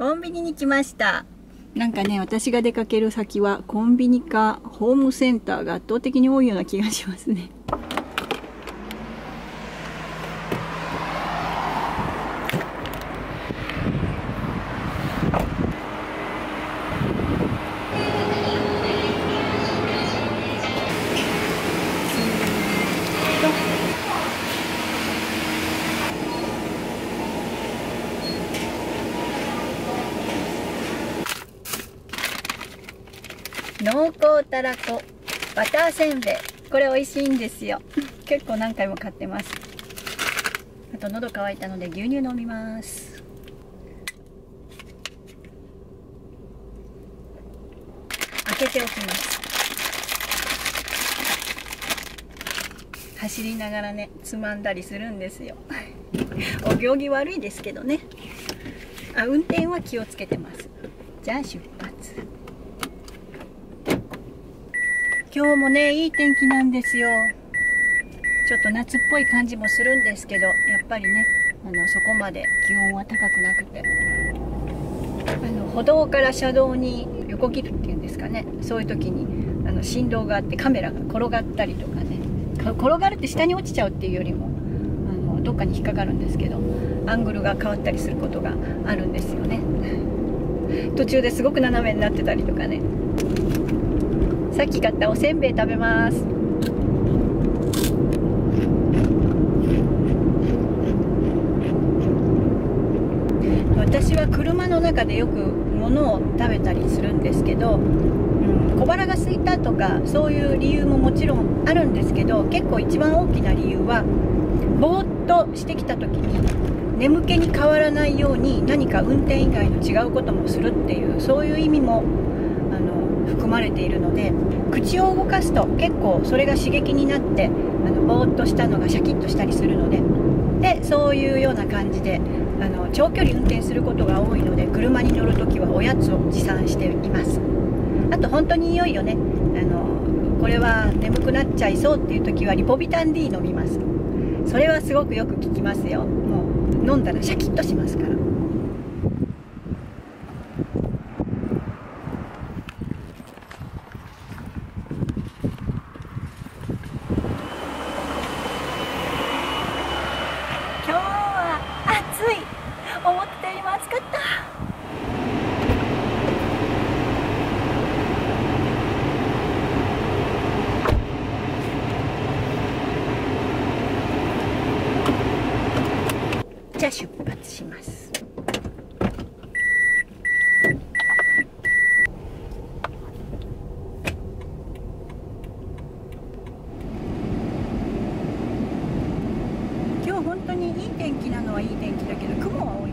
コンビニに来ました。なんかね私が出かける先はコンビニかホームセンターが圧倒的に多いような気がしますね。濃厚たらこバターせんべい。これ美味しいんですよ。結構何回も買ってます。あと喉乾いたので牛乳飲みます。開けておきます。走りながらねつまんだりするんですよ。お行儀悪いですけどね。あ運転は気をつけてます。じゃあ出発。今日もねいい天気なんですよ。ちょっと夏っぽい感じもするんですけどやっぱりねあのそこまで気温は高くなくて。あの歩道から車道に横切るっていうんですかね。そういう時にあの振動があってカメラが転がったりとかね。転がるって下に落ちちゃうっていうよりもあのどっかに引っかかるんですけどアングルが変わったりすることがあるんですよね。途中ですごく斜めになってたりとかね。さっき買ったおせんべい食べます。私は車の中でよく物を食べたりするんですけど、うん、小腹が空いたとかそういう理由ももちろんあるんですけど結構一番大きな理由はぼーっとしてきた時に眠気に変わらないように何か運転以外の違うこともするっていうそういう意味もあの含まれているので口を動かすと結構それが刺激になってあのぼーっとしたのがシャキッとしたりするのででそういうような感じであの長距離運転することが多いので車に乗るときはおやつを持参しています。あと本当にいよいよねあのこれは眠くなっちゃいそうっていう時はリポビタン D 飲みます。それはすごくよく効きますよ。もう飲んだらシャキッとしますから今日は暑い思ってたよりも暑かった。じゃあ出発します。今日本当にいい天気なのはいい天気だけど雲は多い。